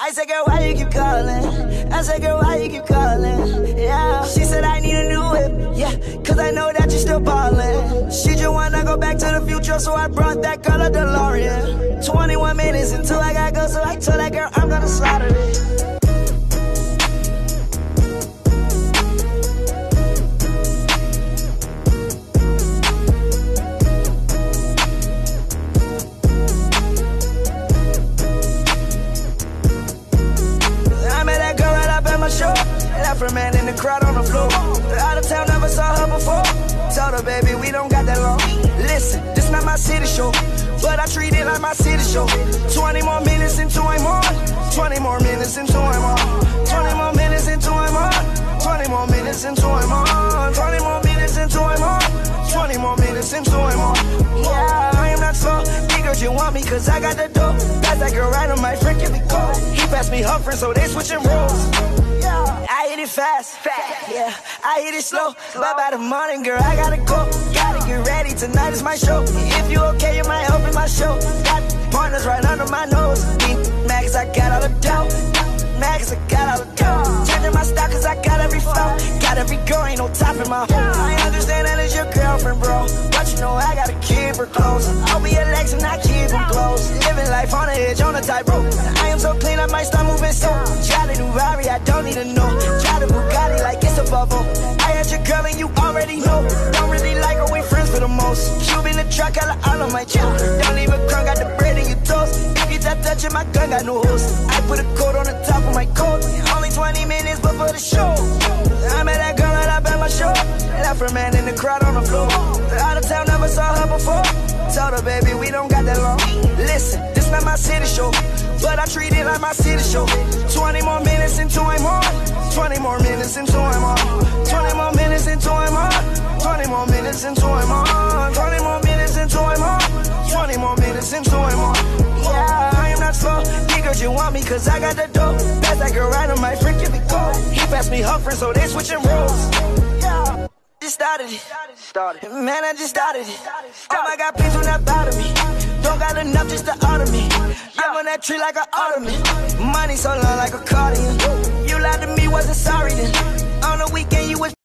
I said, girl, why you keep calling? I said, girl, why you keep calling? Yeah. She said, I need a new whip. Yeah, cause I know that you're still ballin'. She just wanna go back to the future, so I brought that a DeLorean. 21 minutes until I gotta go, so I told that girl I'm gonna slaughter it. Left man in the crowd on the floor. Out of town, never saw her before. Told her, baby, we don't got that long. Listen, this not my city show, but I treat it like my city show. 20 more minutes into I'm on. 20 more minutes into I'm on. 20 more minutes into I'm on. 20 more minutes into I'm on. 20 more minutes into I'm on. 20 more minutes into I'm on. Yeah, I am not slow. Big you want me, cause I got the dope. Pass that girl right on my friend, give me cold. He passed me her friend, so they switching roles. I hit it fast, fast, yeah. I hit it slow, but by the morning, girl, I gotta go. Gotta get ready, tonight is my show. If you okay, you might help in my show. Got partners right under my nose. Max, I got all the dough. Max, I got all the dough. Changing my style, cause I got every flow. Got every girl, ain't no top in my home. I understand that it's your girlfriend, bro. But you know I gotta keep her close. I'll be a Lex and I keep her close. Life on the edge, on the tightrope. I am so clean, I might start moving slow. Try to Rari, I don't need to know. Try to Bugatti like it's a bubble. I had your girl and you already know. Don't really like her, we friends for the most. Cube in the truck, I all on my chill. Don't even crunk, got the bread in your toast. If you stop touching my gun, got no host. I put a coat on the top of my coat. Only 20 minutes before the show. I met that girl and I bet my show. Left her man in the crowd on the floor. Out of town, never saw her before. Told her, baby, we don't got that long. Listen, not my city show. But I treat it like my city show. 20 more minutes into I'm on. 20 more minutes into I'm on. 20 more minutes into I'm on. 20 more minutes into I'm on. 20 more minutes into I'm on. 20 more minutes into I'm on. Yeah, I am not slow. Niggas, you want me cause I got the dope. Pass that girl right on my me cold. He passed me her friend, so they switching roles. Yeah. Just started it. Started. Man, I just started it. Oh my God, please do not bother me. Enough just to honor me. I'm on that tree like an ottoman. Money so long like a cardigan. You lied to me, wasn't sorry then.